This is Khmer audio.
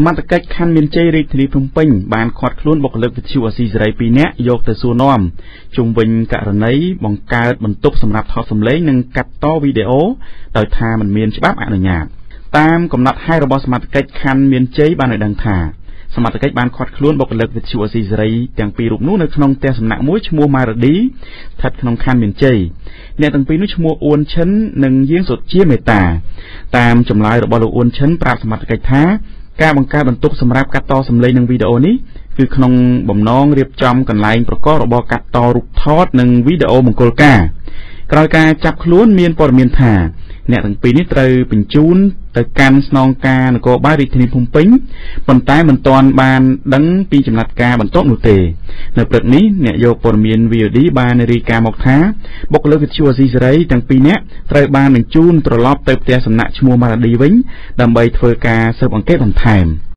សមត្ថកិច្ចខណ្ឌមានជ័យរាជធានីភ្នំពេញបានឃាត់ខ្លួនបុគ្គលិកវិទ្យុអស៊ីសេរី2នាក់យកទៅសួរនាំជុំវិញករណីបង្កើតបន្ទប់សម្រាប់ថតសម្លេងនិងកាត់តវីដេអូដោយថាមិនមានច្បាប់អនុញ្ញាតតាមកំណត់ហេតុរបស់សមត្ថកិច្ចខណ្ឌមានជ័យបានឲ្យដឹងថាសមត្ថកិច្ចបានឃាត់ខ្លួនបុគ្គលិកវិទ្យុអស៊ីសេរីទាំងពីររូបនោះនៅក្នុងផ្ទះសំណាក់មួយឈ្មោះម៉ារ៉ាឌីស្ថិតក្នុងខណ្ឌមានជ័យអ្នកទាំងពីរនោះឈ្មោះអ៊ួនឈិននិងយាងសុជាមេតាតាមចម្លើយរបស់លោកអ៊ួនឈិនប្រាប់សមត្ថកិច្ចថា ការបង្កើតបន្ទប់សម្រាប់កាត់តសំឡេងនិងវីដេអូនេះគឺក្នុងបំណងរៀបចំកន្លែងប្រកបរបរកាត់តរូបថតនិងវីដេអូមង្គលការក្រោយការចាប់ខ្លួនមានព័ត៌មានថា អ្នកទាំងពីរនេះត្រូវបញ្ជូនទៅកាន់ស្នងការនគរបាលរាជធានីភ្នំពេញប៉ុន្តែមិនទាន់បានដឹងពីចំណាត់ការបន្ទាប់នោះទេនៅព្រឹកនេះអ្នកយកព័ត៌មាន VOD បានរាយការណ៍មកថាបុគ្គលិកវិទ្យុអស៊ីសេរីទាំងពីរនាក់ត្រូវបានបញ្ជូនត្រឡប់ទៅផ្ទះសំណាក់ឈ្មោះម៉ារ៉ាឌីវិញដើម្បីធ្វើការស៊ើបអង្កេតបន្ថែម។